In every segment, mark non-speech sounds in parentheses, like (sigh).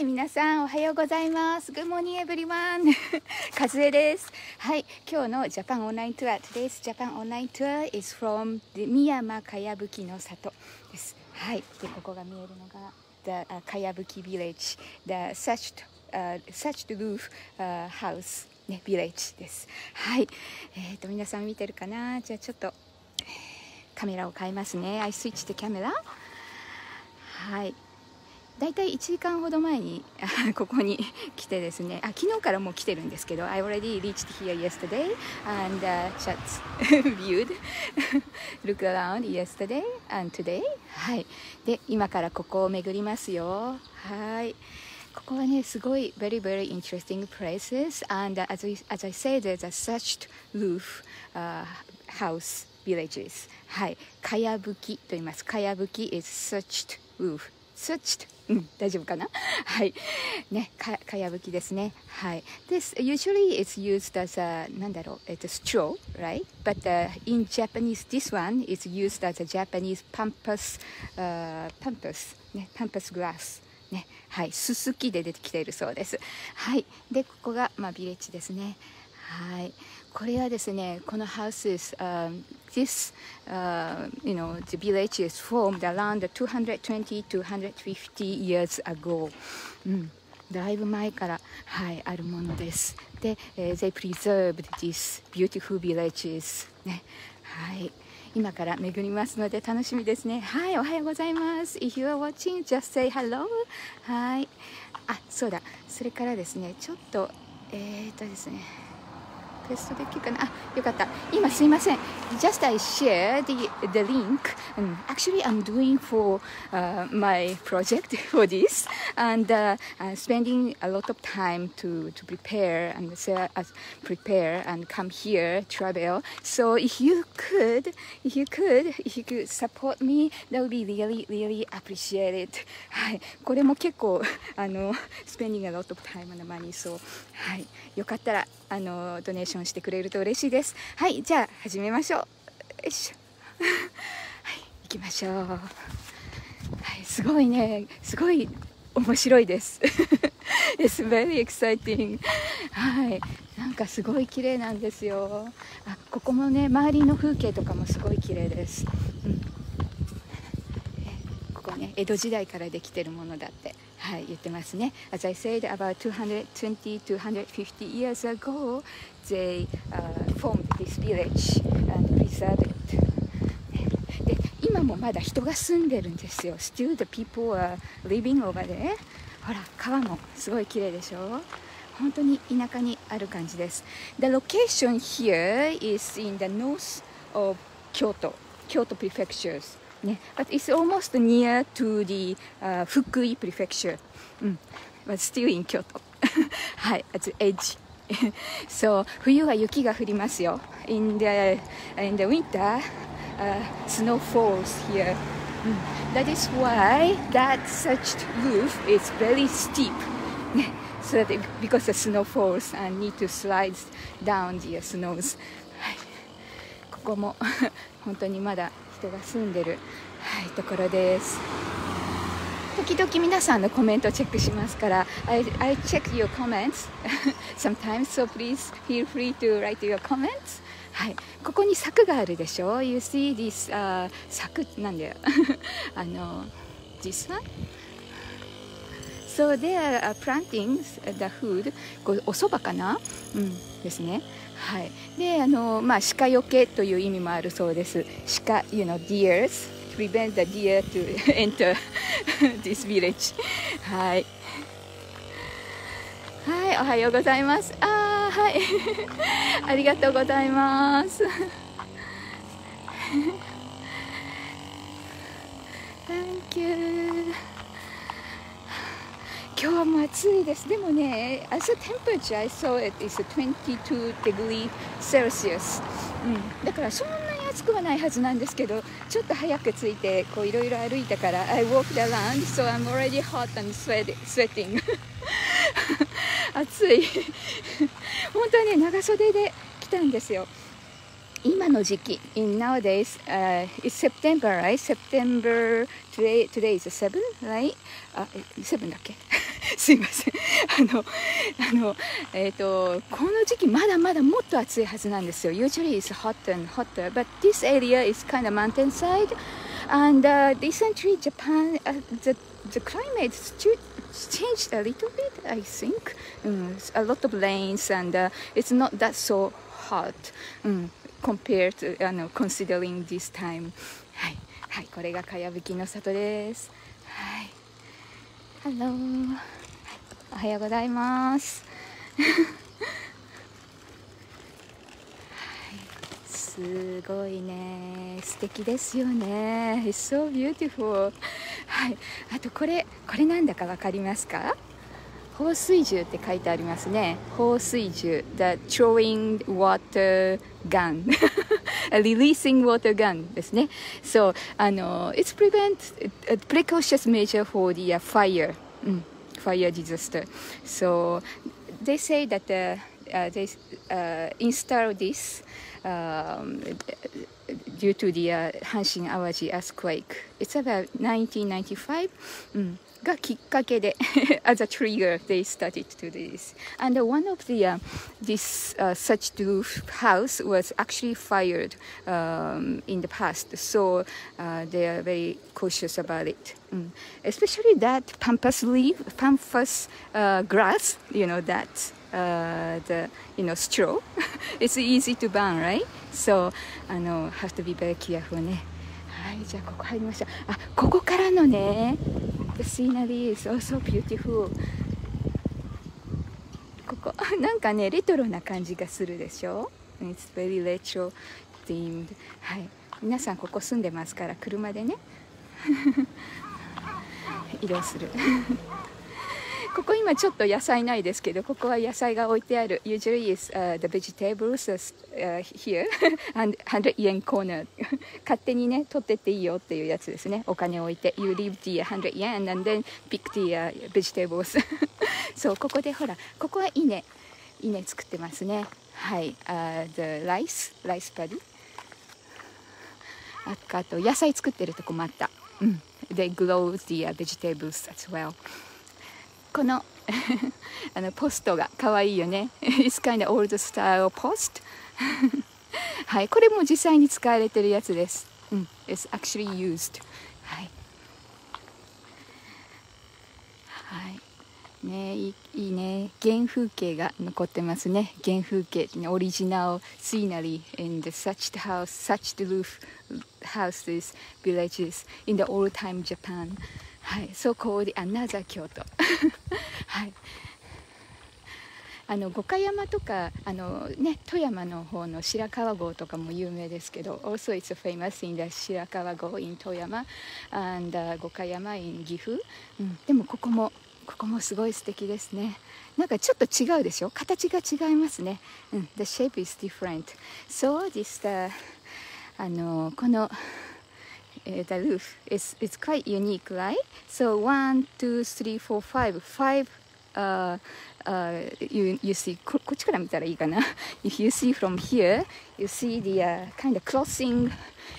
い皆さんおはようございます。グモニエブリマンカズエです。はい今日のジャパンオンライントアー Today's Japan ツアー is from the 山かやきの里はいでここが見えるのが the、uh, かやぶきビレッジ the thatched、uh, thatched roof、uh, house ねビレッジです。はいえっ、と皆さん見てるかな？じゃあちょっとカメラを変えますね。アイスイッチでカメラはい。だいたい1時間ほど前にここに来てですねあ昨日からもう来てるんですけど I already reached here yesterday and、uh, just viewed look around yesterday and today はいで今からここを巡りますよはいここはねすごい very very interesting places and、uh, as, we, as I said there's a thatched roof、uh, house villages はいかやぶきと言いますかやぶき is thatched roof thatched うん、大丈夫かなはい。ね、か、かやぶきですね。はい。This, usually it's used as a, なんだろう、えっと、straw, right? But、uh, in Japanese, this one is used as a Japanese pampas, uh, pampas, ね、pampas grass. ね、はい。すすきで出てきているそうです。はい。で、ここが、まあ、ビレッジですね。はい。これはですね、この houses、um, this、uh, you know, the village is formed around 220 to 150 years ago、うん、だいぶ前から、はい、あるものです。で、えー they preserved these beautiful villages、ね、はい。今から巡りますので楽しみですね。はい、おはようございます。If you are watching, just say hello. はい。あ、そうだ。それからですね、ちょっと、えー、っとですね、テストできるかなあ、よかった。今すいません。Just I share the, the link. Um, actually, I'm doing for、uh, my project (laughs) for this and uh, uh, spending a lot of time to, to prepare and uh, prepare and come here, travel. So if you could, if you could, if you could support me, that would be really, really appreciated. はい。これも結構、あの、spending a lot of time and money. So, はい。よかったら、あの、ドネーション ンしてくれると嬉しいです。はい。じゃあ、始めましょう。よいしょ。(laughs) はい。行きましょう。はい。すごいね。すごい面白いです。(laughs) It's very exciting. はい。なんかすごい綺麗なんですよ。あ、ここもね、周りの風景とかもすごい綺麗です。うん。ここね、江戸時代からできてるものだって。はい、言ってますね。As I said, about 220 to 150 years ago, they、uh, formed this village and preserved it. で、今もまだ人が住んでるんですよ。Still the people are living over there. ほら、川もすごい綺麗でしょ本当に田舎にある感じです。The location here is in the north of Kyoto, Kyoto prefectures. ね、but it's almost near to the、uh, 福井 prefecture、うん、but still in Kyoto はい at the edge (laughs) so 冬は雪が降りますよ in the, in the winter、uh, snow falls here、うん、that is why that such roof is very steep ね so that because the snow falls and need to slide down the snows はい(laughs) ここも本当にまだ (laughs) 人が住んでる、はい、ところです時々皆さんのコメントをチェックしますから I, I check your comments sometimes so please feel free to write your comments はい、ここに柵があるでしょ You see this、uh, 柵なんだよあの this one So they are planting the food こお蕎麦かなうんですねはいであのまあ鹿よけという意味もあるそうです鹿 you know deers prevent the deer to enter this village はいはいおはようございますあーはいありがとうございます Thank you 今日はもう暑いです。でもね、as a temperature I saw it is 22 degree Celsius、うん。だからそんなに暑くはないはずなんですけど、ちょっと早く着いてこういろいろ歩いたから I walked around so I'm already hot and sweating 暑い本当はね長袖で来たんですよ。今の時期 in nowadays、uh, it's September right September today today is 7 right あ7だっけ (laughs) すいませんあのあのえっ、ー、とこの時期まだまだもっと暑いはずなんですよ (laughs) usually it's hotter and hotter but this area is kind of mountainside and uh, recently Japan uh, the the climate changed a little bit I think、うん、a lot of rains and、uh, it's not that so hot、うん、 Compared to あの considering this time. はい。はい。これがかやぶきの里です。はい。Hello おはようございます。すごいね。素敵ですよね。It's so beautiful はい。あとこれこれなんだか分かりますか？放水銃って書いてありますね放水銃 The throwing water gun (laughs) releasing water gun ですね So あの it's prevent a precautious measure for the fire、うん、fire disaster So they say that、uh, uh, they uh, install this um, due to the uh, Hanshin Awaji earthquake. It's about 1995. うん がきっかけで (laughs) as a trigger they started to do this and uh, one of the uh, this uh, such roof house was actually fired um, in the past so uh, they are very cautious about it mm. especially that pampas leaf pampas uh, grass you know that uh, the you know straw (laughs) it's easy to burn right so I know have to be very careful ねはいじゃあここ入りましたあここからのね The scenery is also beautiful ここなんかねレトロな感じがするでしょ It's very retro themed はい皆さんここ住んでますから車でね移動するここ今ちょっと野菜ないですけどここは野菜が置いてある usually is、uh, the vegetables、uh, here and 100 yen corner 勝手にね取ってっていいよっていうやつですねお金置いて you leave the 100 yen and then pick the、uh, vegetables そうここでほらここは稲稲作ってますねはい、uh, the rice rice paddy あと野菜作ってるとこもあったうん they grow the、uh, vegetables as well このあのポストが可愛いよね It's kind of old style post はいこれも実際に使われてるやつですうん It's actually used はいはいねいいいね原風景が残ってますね原風景オリジナル scenery in the such house such roof houses villages in the old time Japan はい、so called another 京都。(laughs) はい。あの五箇山とかあの、ね、富山の方の白川郷とかも有名ですけど also it's famous in the 白川郷 in 富山 and、uh, 五箇山 in 岐阜、うん、でもここもここもすごい素敵ですね。なんかちょっと違うでしょ？形が違いますね、うん、the shape is different so this the あのこの uh, the roof is it's quite unique, right? So one, two, three, four, five, five. Uh, uh, you you see ここっちから見たらいいかな (laughs) If you see from here, you see the、uh, kind of crossing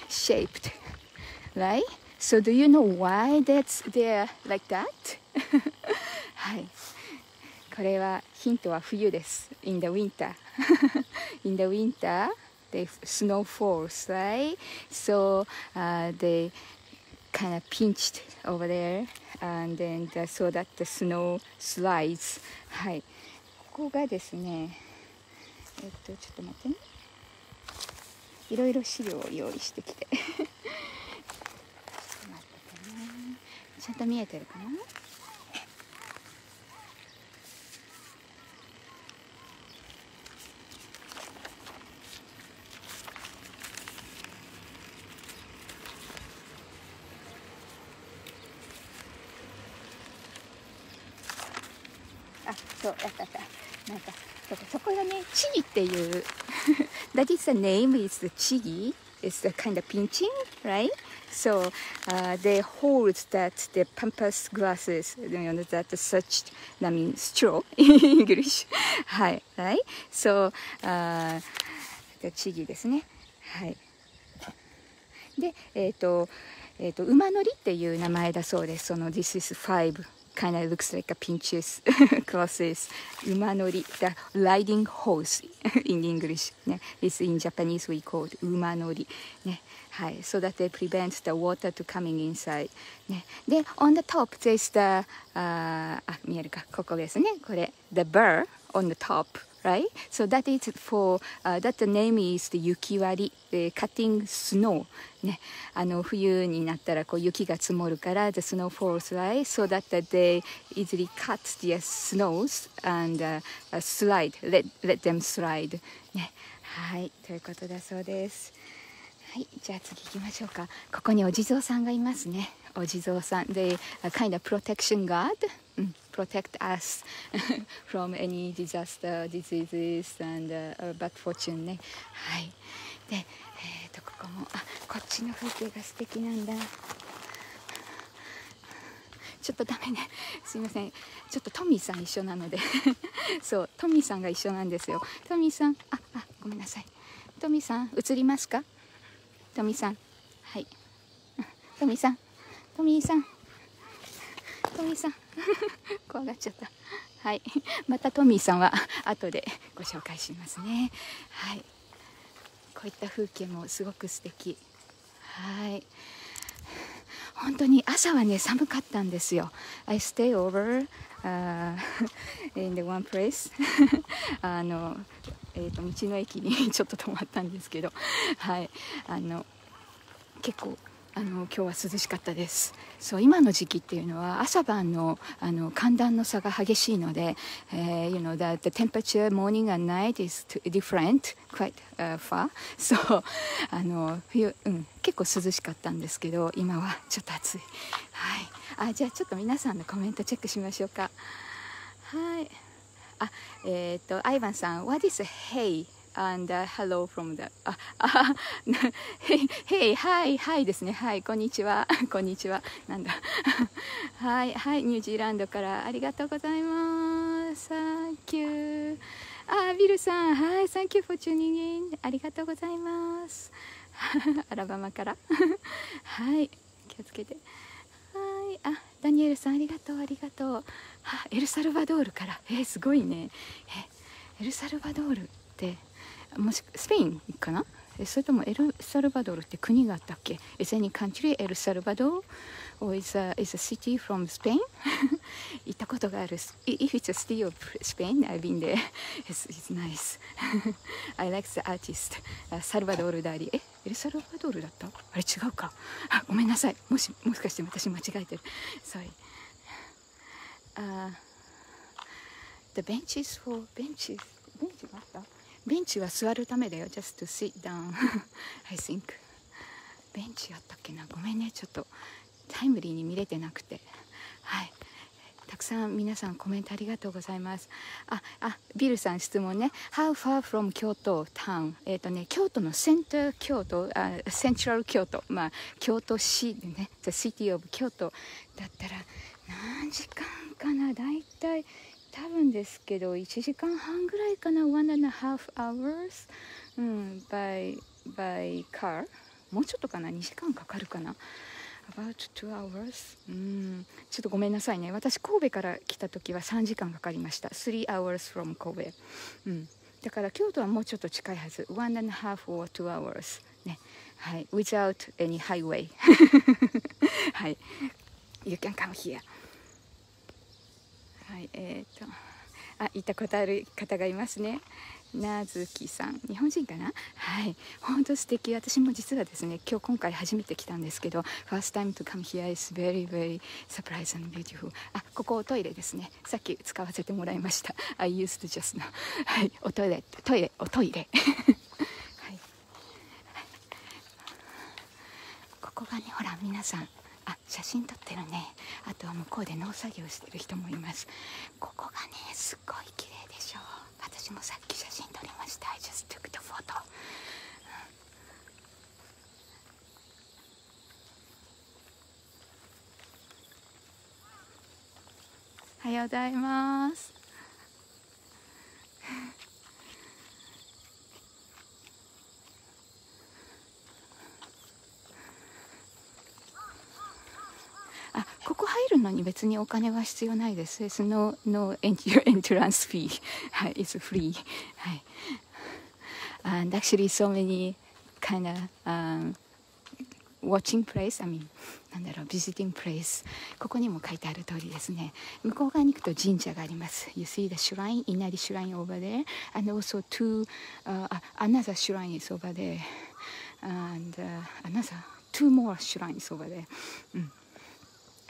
shaped, right? So do you know why that's there like that? (laughs) はい。これはヒントは冬です。(laughs) In the winter. In the winter, the snow falls, right? So uh, they kind of pinched over there and then the, so that the snow slides はいここがですねえっとちょっと待ってねいろいろ資料を用意してきてちょっと待ってねちゃんと見えてるかなそうやったやったなんかそこがねチギっていう that is the name is the chigi it's the kind of pinching right so uh, they hold that the pampas glasses you know that such I mean straw in English はい right so uh, the チギですねはいでえっ、ー、とえっーと、馬乗りっていう名前だそうですその This is 5 kind of looks like a pinches (laughs) clothes 馬乗り the riding horse (laughs) in English ね is in Japanese we call it 馬乗りねはい so that they prevent the water to coming inside ねで on the top there's the ああ見えるかここですねこれ the burr on the top right? So that is for、uh, that the name is the 雪割り、uh, cutting snow ね、あの冬になったらこう雪が積もるから the snow falls right so that they easily cut the snows and、uh, slide let, let them slide ねはいということだそうですはいじゃあ次行きましょうかここにお地蔵さんがいますねお地蔵さん they kind of protection guard、protect us (laughs) from any disaster, diseases and、uh, bad fortune ね。はい。で、えー、とここもあこっちの風景が素敵なんだ。ちょっとダメね。すいません。ちょっとトミーさん一緒なので (laughs) そうトミーさんが一緒なんですよ。トミーさんああごめんなさい。トミーさん映りますか？トミーさんはいトミーさんトミーさんトミーさん (laughs) 怖がっちゃった。はい。(laughs) またトミーさんは (laughs) 後でご紹介しますね。はい。こういった風景もすごく素敵。はい。本当に朝はね寒かったんですよ。I stay over、uh, in the one place. あのえーと、道の駅にちょっと泊まったんですけど、はい、あの結構あの今日は涼しかったです。そう今の時期っていうのは朝晩のあの寒暖の差が激しいので、えー、you know that the temperature morning and night is different quite、uh, far. そうあの冬、うん、結構涼しかったんですけど今はちょっと暑い。はい。あじゃあちょっと皆さんのコメントチェックしましょうか。はい。あえっ、ー、とアイバンさん What is hey and、uh, hello from the (laughs) ああ hey hi hi ですね。はいこんにちは。(laughs) こんにちは。なんだ。(laughs) はいはいニュージーランドからありがとうございます。Thank you. あビルさん。はい Thank you for tuning in. ありがとうございます。アラバマから。はい気をつけて。はいあダニエルさんありがとうありがとう。エルサルバドールから。えー、すごいね。えエルサルバドールってもしスペインかなそれともエルサルバドルって国があったっけ Is any country エルサルバドル or is a, is a city from Spain? 行ったことがある If it's a city of Spain, I've been there It's, it's nice I like the artist サルバドールダリえエルサルバドールだったあれ違うかあごめんなさいもしもしかして私間違えてる Sorry、uh, The benches for benches ベンチがあったベンチは座るためだよ。Just to sit down. (laughs) I think. ベンチあったっけな。ごめんね。ちょっとタイムリーに見れてなくて。はい。たくさん皆さんコメントありがとうございます。ああビルさん質問ね。How far from 京都 town? えっ、とね京都のセンター京都あセントラル京都まあ京都市でね。The city of 京都だったら何時間かな？だいたい多分ですけど1時間半ぐらいかな one and a half hours、うん、by, by car もうちょっとかな2時間かかるかな about two hours うんちょっとごめんなさいね私神戸から来た時は3時間かかりました3 hours from 神戸うんだから京都はもうちょっと近いはず one and a half or two hours ねはい without any highway はい you can come here はいえーと、とあ行ったことある方がいますね。なずきさん。日本人かな？はい。本当素敵。私も実はですね今日今回初めて来たんですけど First time to come here is very very surprise and beautiful. あここおトイレですね。さっき使わせてもらいました。I used just now. はい。おトイレ。トイレ。おトイレ。はい。ここがねほら皆さん。あ写真撮ってるね。あとは向こうで農作業してる人もいます。ここがねすっごい綺麗でしょ私もさっき写真撮りました。I just took the photo、おはようございます。ここ入るのに別にお金は必要ないです。It's no, no entrance fee. はい、it's free. はい。And actually so many kind of、um, watching place, I mean, なんだろう、visiting place ここにも書いてある通りですね。向こう側に行くと神社があります。You see the shrine, 稲荷 shrine over there, and also two,、uh, another shrine is over there, and、uh, another two more shrines over there. うん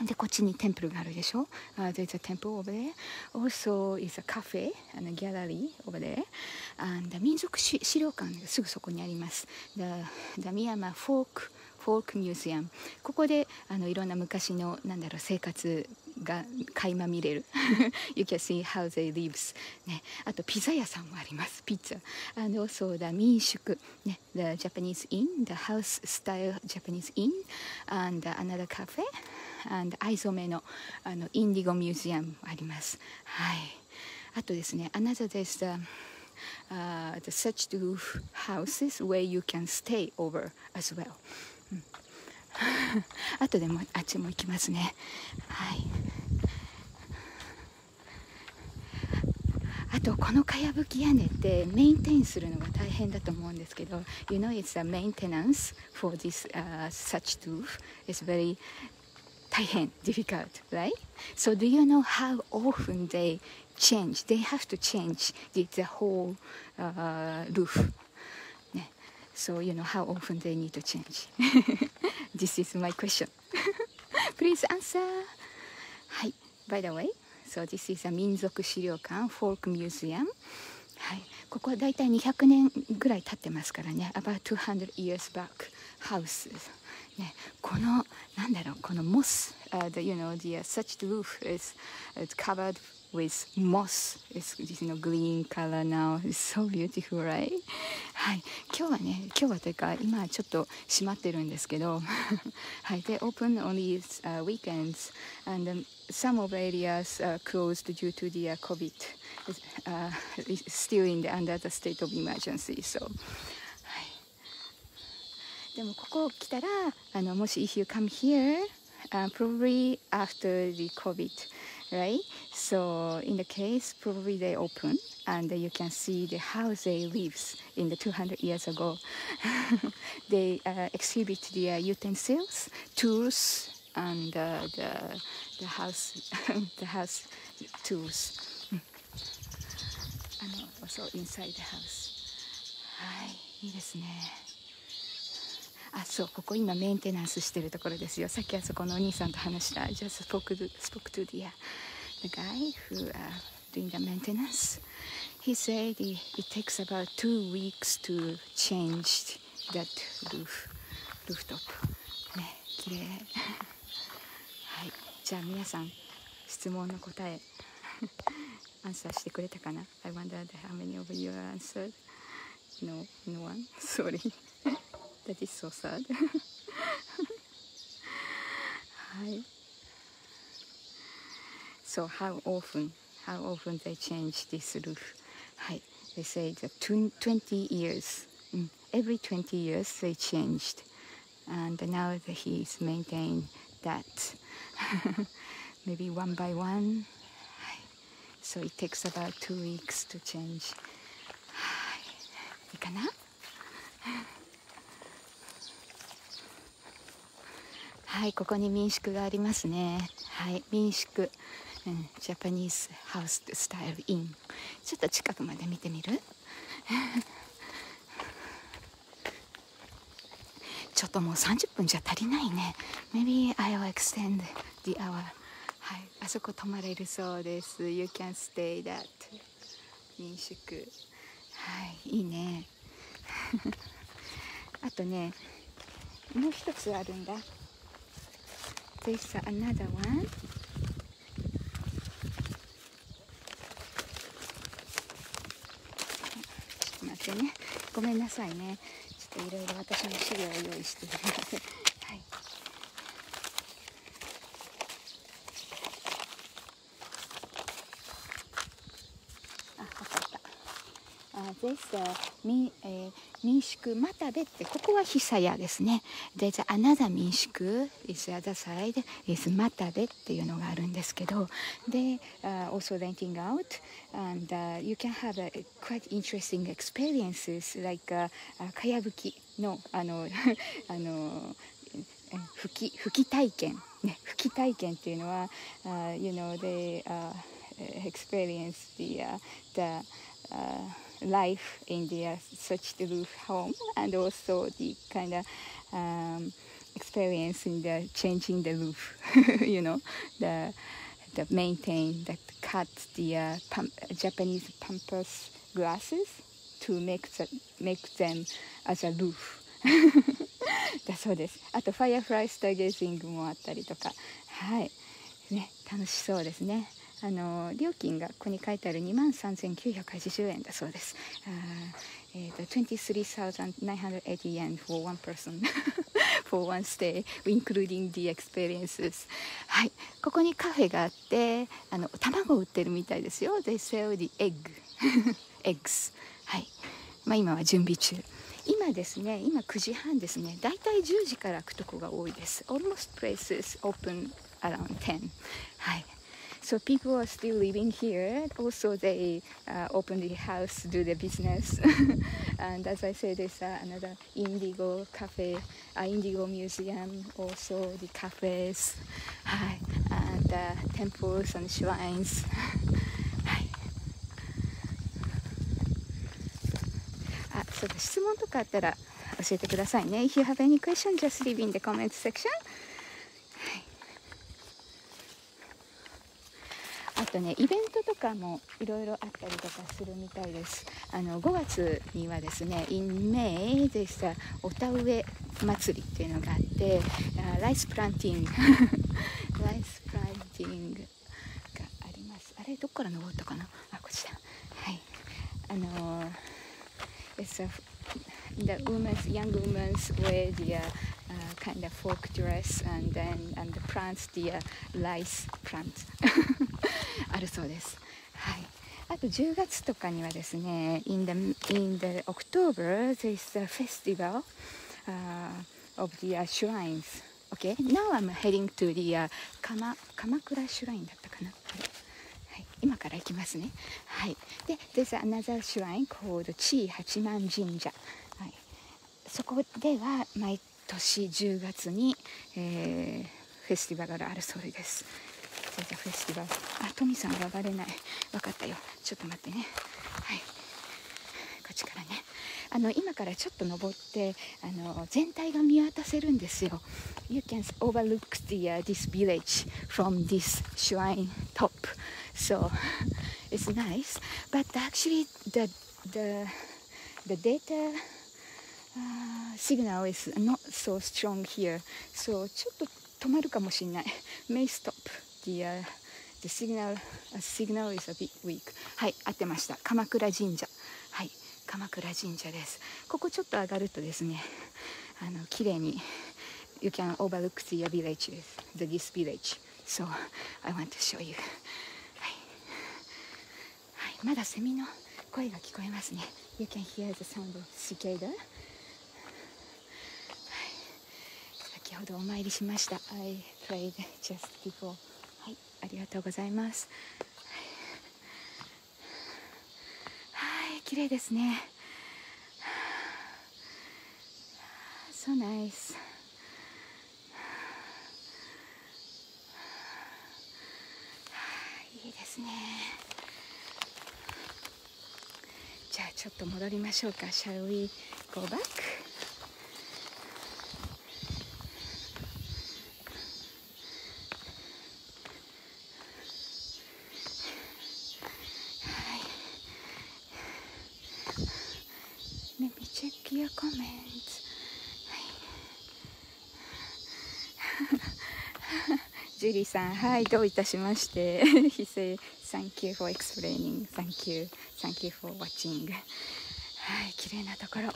でこっちにテンプルがあるでしょ、uh, There's a temple over there also is a cafe and a gallery over there and 民族資料館がすぐそこにあります The, the Myanmar Folk フォークミュージアムここであのいろんな昔のなんだろう生活が垣間見れる You can see how they lives ねあとピザ屋さんもありますピッツァあのそうだ民宿ね The Japanese Inn the house style Japanese Inn and another cafe 藍染めのあのインディゴミュージアムありますはいあとですね another there's the uh, the such two houses where you can stay over as well あとでもあっちも行きますねはいあとこのかやぶき屋根ってメインテインするのが大変だと思うんですけど You know it's a maintenance for this、uh, such roof is very 大変 difficult right so do you know how often they change they have to change the, the whole、uh, roof So you know how often they need to change. this is my question. Please answer. はい。By the way, so this is a 民族資料館 Folk Museum. はい。ここはだいたい200年ぐらい経ってますからね。About 200 years back houses. ね、このなんだろうこのモス、uh, the, you know the、uh, such roof is it's covered with moss. It's you know green color now. It's so beautiful, right? はい、今日はね、今日はというか今はちょっと閉まってるんですけど、はい、they (laughs) open only、uh, weekends and、um, some of areas are closed due to the uh, COVID. Uh, still in the under the state of emergency. So. でもここ来たらあのもし if you come here、uh, probably after the COVID right? So in the case, probably they open and you can see the how they lives in the 200 years ago. (laughs) they uh, exhibit their utensils, tools, and uh, the the house (laughs) the house tools. あの also inside the house. はい、いいですね。 あそうここ今メンテナンスしてるところですよさっきあそこのお兄さんと話した just spoke to, spoke to the, uh, the guy who、uh, doing the maintenance he said it, it takes about two weeks to change that roof rooftop ね綺麗はいじゃあ皆さん質問の答えアンサーしてくれたかな I wonder how many of you answered no no one sorry That is so sad (laughs) はい So how often how often they change this roof はい They say that 20 years、every 20 years they changed and now that he's maintained that (laughs) maybe one by one so it takes about two weeks to change いいかな (laughs) はいここに民宿がありますね。はい民宿、うん、ジャパニーズハウススタイルイン。ちょっと近くまで見てみる？(laughs) ちょっともう30分じゃ足りないね。Maybe I'll extend the hour はいあそこ泊まれるそうです。You can stay that 民宿。はいいいね。(laughs) あとねもう一つあるんだ。There's another one. ちょっと待ってね。ごめんなさいね。ちょっといろいろ私の資料を用意していますはいあ、わかった。あ uh, this uh, み、えー、民宿またべってここは久屋ですね。There's another 民宿 is the other side is またべっていうのがあるんですけどで、uh, also renting out and、uh, you can have a quite interesting experiences like、uh, かやぶきのあのあの吹き吹き体験ね吹き体験っていうのは、uh, you know they、uh, experience the、uh, the uh, life in their such the roof home and also the kind of um, experience in the changing the roof you (laughs) know the the maintain that cut the uh, pump, Japanese pampas grasses to make the, make them as a roof (laughs) だそうですあとファイアフライスターゲージングもあったりとかはいね楽しそうですね あの料金がここに書いてある2万3980円だそうです。はい、ここにカフェがあってあの卵を売ってるみたいですよ。(laughs) はい、まあ今は準備中。今ですね、今9時半ですね。大体た10時から来くとこが多いです。はい、So people are still living here. Also, they uh, open the house, do the business. (laughs) and as I said, there's uh, another Indigo cafe, uh, Indigo museum, also the cafes, and uh, temples and shrines. (laughs) あ、そうだ、質問とかあったら教えてくださいね。If you have any question, just leave in the comment section. とねイベントとかもいろいろあったりとかするみたいです。あの5月にはですね In May でしたお田植え祭りっていうのがあってライスプランティング。(laughs) ライスプランティングがあります。あれどっから登ったかな？あこちらはい。あのー It's a the women's young women's wear the uh, kind of folk dress and then and the plants the uh, rice plant あ (laughs) るそうです。はい。あと10月とかにはですね、in the in the October there is a festival、uh, of the、uh, shrines. Okay, now I'm heading to the、uh, 鎌鎌倉シュラインだったかな。はい、今から行きますね。はい。で、there's another shrine called 地八幡神社。はい。そこでは毎年10月に、えー、フェスティバルがあるそうです。それじゃフェスティバルあトミさんが上がれない分かったよちょっと待ってねはいこっちからねあの今からちょっと登ってあの全体が見渡せるんですよ You can overlook the、uh, this village from this shrine top so it's nice but actually the the the data uh, signal is not so strong here so ちょっと止まるかもしれない may stop the, uh, the signal, uh, signal is a bit weak はい合ってました鎌倉神社はい鎌倉神社ですここちょっと上がるとですねあの綺麗に you can overlook the village the this village so I want to show you はい、はい、まだセミの声が聞こえますね you can hear the sound of cicada 先ほどお参りしました I prayed just before ありがとうございます。はい。綺麗ですね。So nice いいですね。じゃあちょっと戻りましょうか。Shall we go back? ジュリーさん、はい、どういたしまして。He said, Thank you for explaining. Thank you. Thank you for watching. はい、綺麗なところ。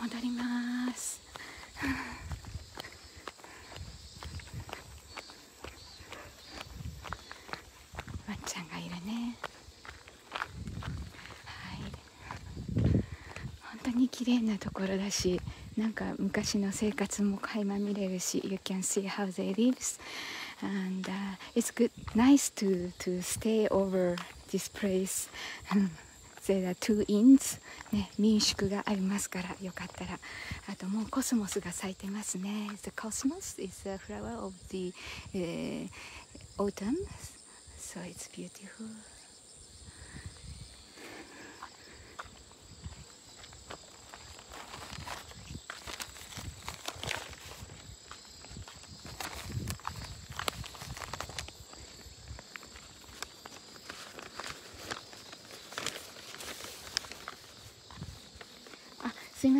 戻りますワンちゃんがいるねはい本当に綺麗なところだしなんか昔の生活も垣間見れるし You can see how they live and、uh, it's good nice to to stay over this place There are two inns ね民宿がありますからよかったらあともうコスモスが咲いてますね The cosmos is a flower of the、uh, autumn so it's beautiful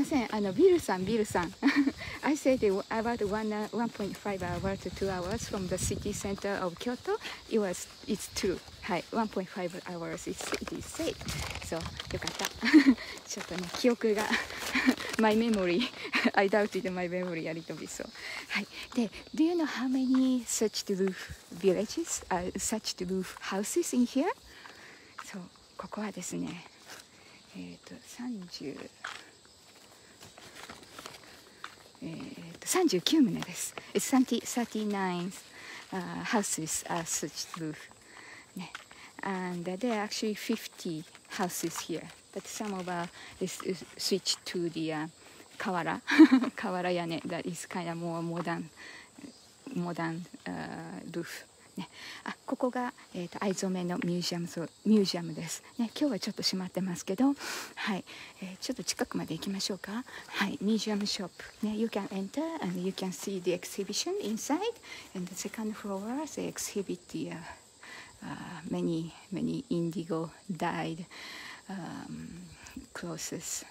せんあのビルさんビルさん I said (laughs) about one, uh, 1.5 hour to 2 hours from the city center of Kyoto it was it's true はい1.5 hours is it is safe そうよかったちょっとね記憶が (laughs) (laughs) my memory I doubted my memory ありとびそうはいで Do you know how many such roof villages、uh, such roof houses in here? そうここはですねえっ、ー、と30 えー、と39棟です。It's 30, 39 uh, houses are such roof. ね。And there are actually 50 houses here. But some of us is, is switched to the uh, 瓦(laughs) 瓦屋根 that is kind of more modern modern uh, roof. ね、あここが、えーと、藍染めのミュージアムミュージアムです、ね、今日はちょっと閉まってますけど、はいえー、ちょっと近くまで行きましょうかはいミュージアムショップ、ね、You can enter and you can see the exhibition inside and the second floor they exhibit the、uh, uh, many many indigo dyed、um, clothes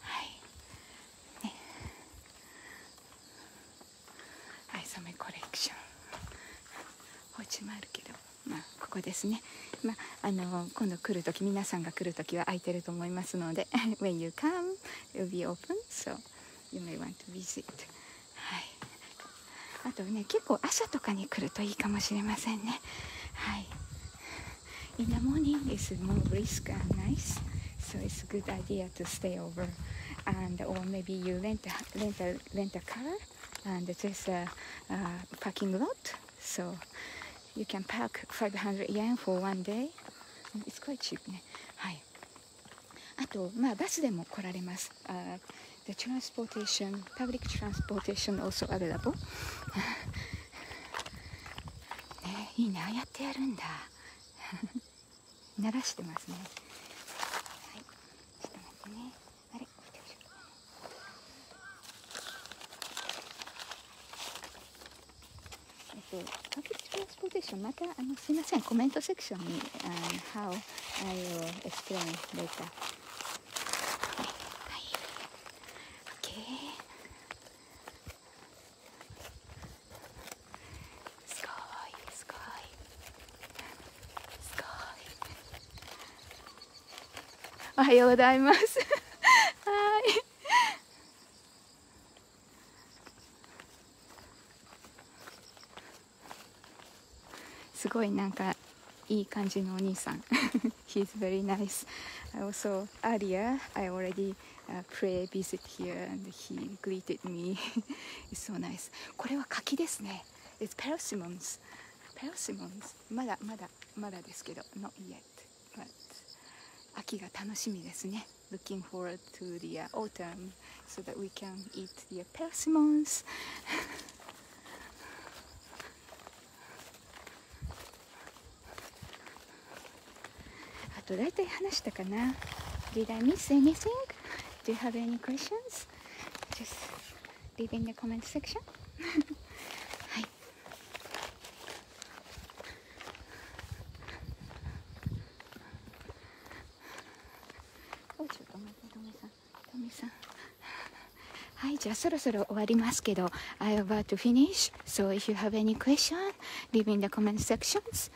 はいね藍染めコレクションお家もあるけど、まあ、ここですね、まあ、あの今度来る時皆さんが来る時は空いてると思いますので When you come, it will be open so you may want to visit はいあとね結構朝とかに来るといいかもしれませんねはい In the morning is more brisk and nice so it's a good idea to stay over and or maybe you rent a, rent a, rent a car and there's a, a parking lot so you can park 500 yen for one day it's quite cheap ねはいあとまあバスでも来られます、uh, the transportation public transportation also available ねいいねああやってやるんだ鳴らしてますねはいちょっと待ってねあれえっと public transportation またあのすいませんコメントセクションに、um, How I will explain later はい。OK すごいすごい。すごい。おはようございますはいすごいなんかいい感じのお兄さん He's very nice also earlier I already、uh, pray visit here and he greeted me It's so nice これは柿ですね It's persimmons persimmons まだまだまだですけど not yet but 秋が楽しみですね Looking forward to the、uh, autumn so that we can eat the persimmons と大体話したかな Did I miss anything? Do you have any questions? Just leave in the comment section はいおちょっと待ってトミさんトミさんはい、じゃあそろそろ終わりますけど、I'm about to finish. So if you have any question, leave in the comment sections.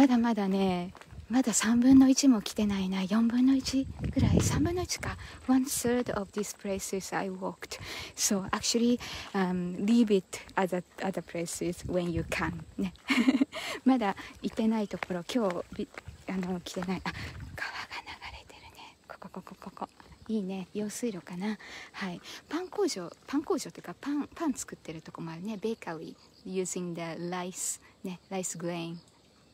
まだまだね、まだ3分の1も来てないな。4分の1ぐらい。3分の1か。One third of these places I walked. So actually、um, leave it other, other places when you can. (laughs) ね。まだ行ってないところ。今日あの来てない。あ川が流れてるね。ここここここ。いいね。用水路かな。はい。パン工場パン工場というかパンパン作ってるとこもあるね。ベーカリー using the rice ね。ライスグレイン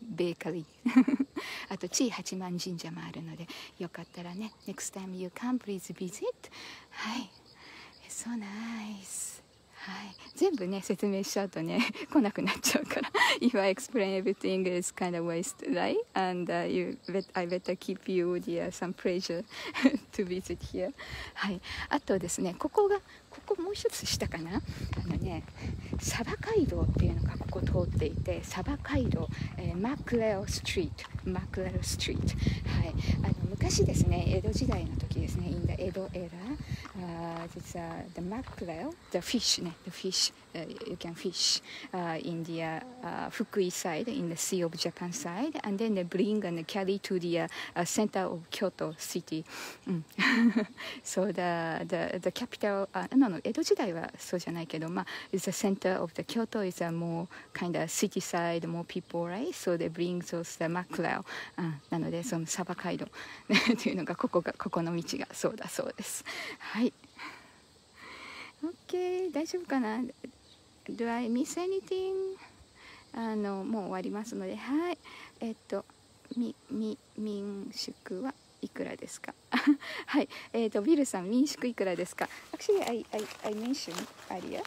ベーカリーあと地八幡神社もあるのでよかったらね next time you come please visit はい It's so nice はい、全部ね説明しちゃうとね来なくなっちゃうから If I explain everything is kind of waste right and、uh, you bet, I better keep you the、uh, some pleasure to visit here はいあとですねここがここもう一つ下かな？あのねサバ街道っていうのがここ通っていてサバ街道、えー、マクレオストリートマクレオストリートはい。あの昔ですね江戸時代の時ですね in the 江戸エラー uh, it's uh, the mackerel, the fish, the fish you can fish uh, in the uh, Fukui side, in the Sea of Japan side, and then they bring and carry to the uh, uh, center of Kyoto city. Mm. so the, the, the capital, uh, no, no, 江戸時代はそうじゃないけど、まあ、the center of the Kyoto is a more kind of city side, more people, right? So they bring those the mackerel、うん、なのでそのサバ街道というのがここがここの道がそうだそうです。はい。OK 大丈夫かな Do I miss anything? あのもう終わりますのではいえっとみみ民宿はいくらですかはいえっ、とビルさん民宿いくらですか Actually I, I, I mentioned earlier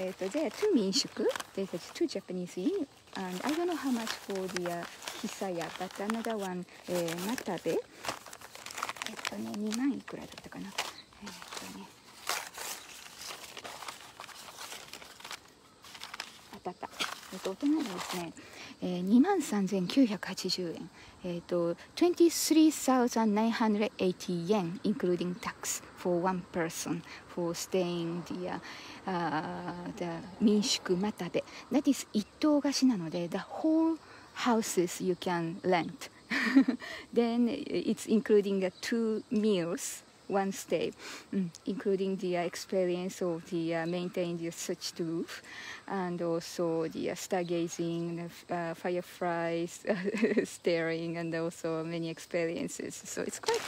えっと there are two 民宿 there's two Japanese inn and I don't know how much for the、uh, Hisaya but another one、えー、マタベえっとね2万いくらだったかなえっ、とねったあった、えっと、大人がですね、えー、2万3980円、えーと、23,980 yen including tax for one person for staying the,、uh, the 民宿またで that is 一棟貸しなので the whole houses you can rent then it's including two meals one stay, um, including the uh, experience of the uh, maintaining the switched roof and also the uh, stargazing, uh, fireflies (laughs) staring, and also many experiences. So it's quite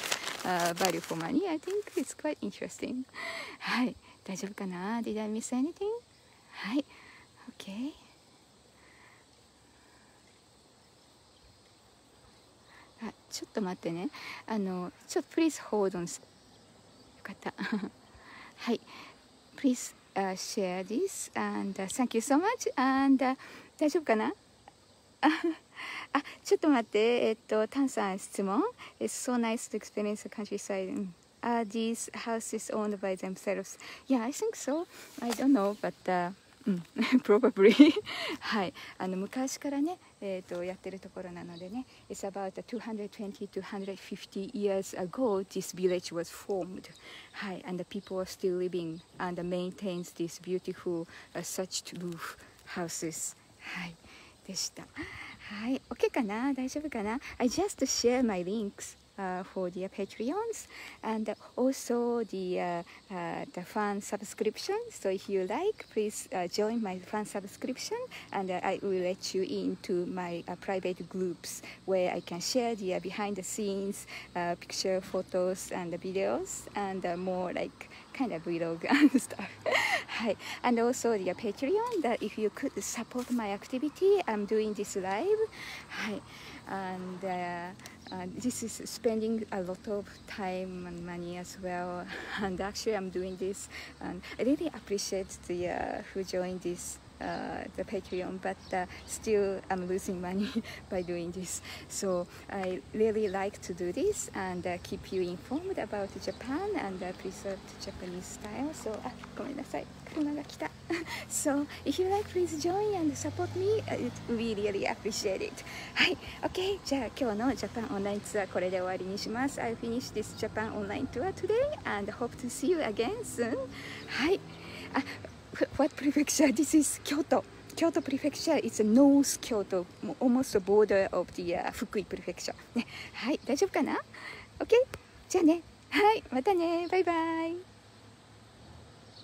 uh, value for money. I think it's quite interesting. (laughs) はい、大丈夫かな Did I miss anything? はい、OK。あちょっと待ってね。あの、ちょっと please hold on 方はい Please、uh, share this and、uh, thank you so much and、uh, 大丈夫かなあ、ちょっと待って、えっと、タンさん質問 It's so nice to experience the countryside、Are these houses owned by themselves? Yeah, I think so. I don't know, but、uh, うん、(laughs) probably (laughs) はいあの昔からね、えーと、やってるところなのでね It's about 220 to 150 years ago this village was formed はい and the people are still living and maintains these beautiful、uh, such roof houses はいでしたはい OK かな大丈夫かな I just share my links uh, for the Patreons and also the uh, uh, the fan subscription. So if you like, please uh, join my fan subscription, and uh, I will let you into my uh, private groups where I can share the behind the scenes picture, photos, and videos, and more like kind of vlog (laughs) and stuff. Hi. And also the Patreon that if you could support my activity, I'm doing this live. Hi. And uh, uh, this is spending a lot of time and money as well. (laughs) And actually, I'm doing this, and I really appreciate the uh, who joined this the Patreon, but uh, still I'm losing money (laughs) by doing this. So I really like to do this and uh, keep you informed about Japan and uh, preserve Japanese style. So, あ、ごめんなさい。車が来た。(laughs) so if you like, please join and support me. We really appreciate it. はい、OK。じゃあ今日のジャパンオンラインツアーこれで終わりにします。I finish this Japan online tour today and hope to see you again soon. はい。あ What prefecture? This is Kyoto. Kyoto。prefecture is North Kyoto, almost the border of the、uh, Fukui prefecture. ねはい大丈夫かな OK じゃあねはいまたねバイバイ